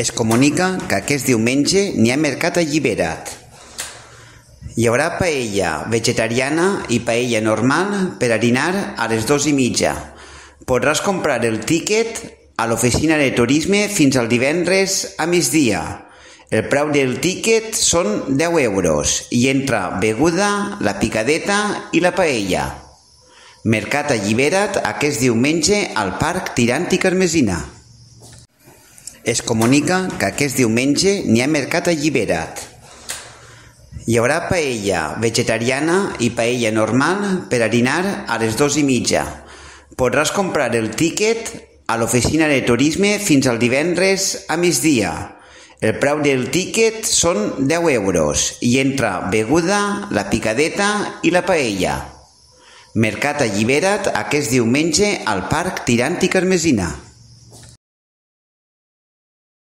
Es comunica que aquest diumenge n'hi ha mercat alliberat. Hi haurà paella vegetariana i paella normal per a dinar a les dues i mitja. Podràs comprar el tiquet a l'oficina de turisme fins al divendres a migdia. El preu del tiquet són 10 euros i entra beguda, la picadeta i la paella. Mercat allibera't aquest diumenge al Parc Tirant i Carmesina. Es comunica que aquest diumenge n'hi ha mercat alliberat. Hi haurà paella vegetariana i paella normal per a dinar a les dues i mitja. Podràs comprar el tíquet a l'oficina de turisme fins al divendres a migdia. El preu del tíquet són 10 euros i entra beguda, la picadeta i la paella. Mercat allibera't aquest diumenge al Parc Tirant i Carmesina.